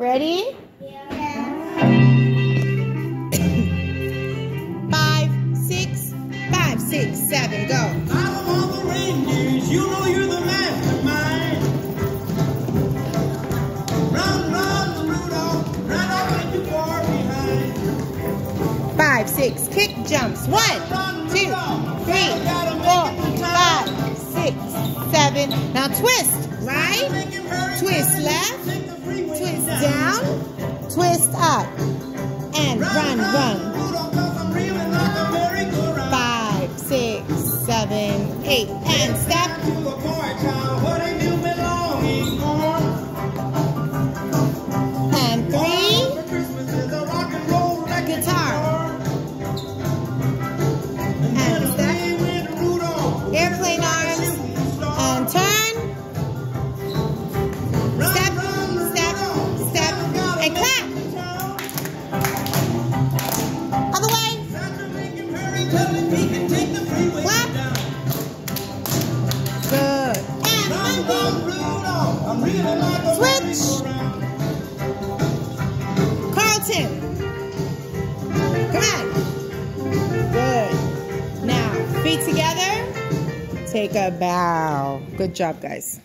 Ready? Yeah. Five, six, five, six, seven, go. Out of all the reindeers, you know you're the mastermind. Run, run, Rudolph, run off and you far behind. Five, six, kick jumps. One, two, three, four, five, six, seven. Now twist, right? Make him hurry, Twist left, take the freeway twist down, twist up, and run, run. Five, six, seven, eight, and step. Switch. Carlton. Come on. Good. Now, feet together. Take a bow. Good job, guys.